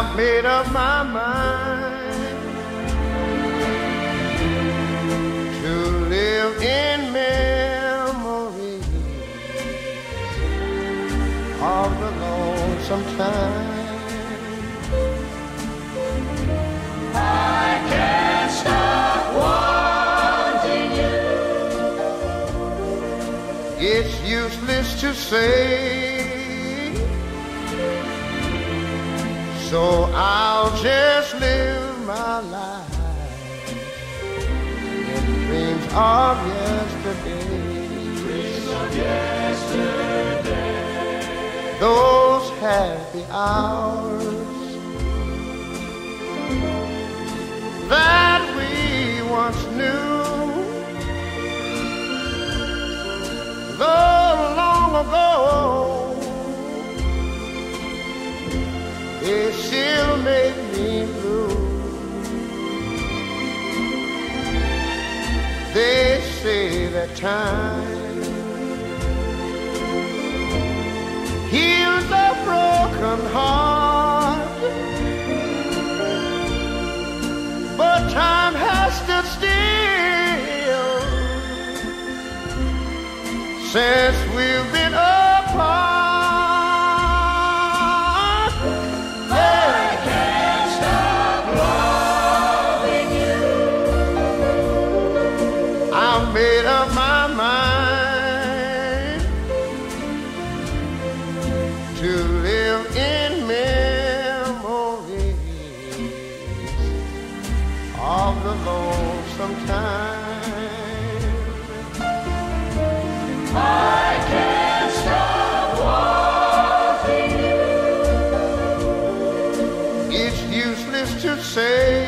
I've made up my mind to live in memory of the lonesome time. I can't stop wanting you. It's useless to say. So I'll just live my life in dreams of yesterday. Dreams of yesterday. Those happy hours that we once knew. They still make me blue. They say that time heals a broken heart, but time has stood still since we've been apart. To live in memories of the lonesome time. I can't stop wanting you. It's useless to say.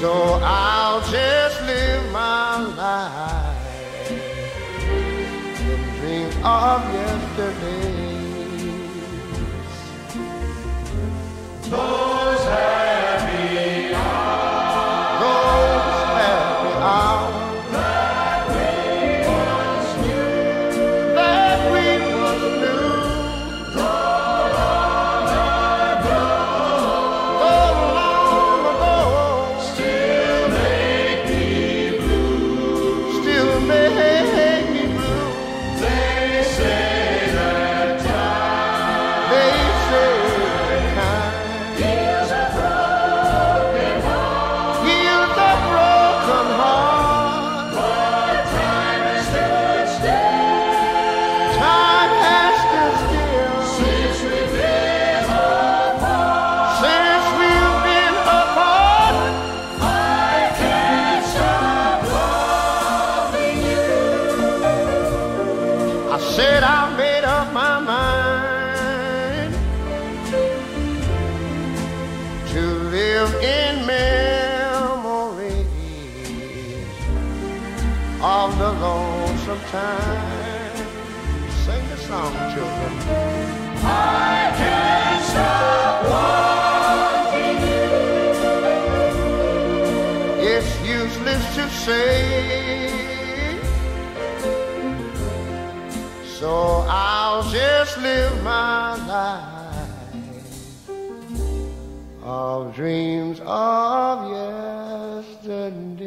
So I'll just live my life of yesterdays. Said I made up my mind to live in memories of the lonesome time. Sing the song, children. I can't stop wanting you. It's useless to say. So I'll just live my life of dreams of yesterday.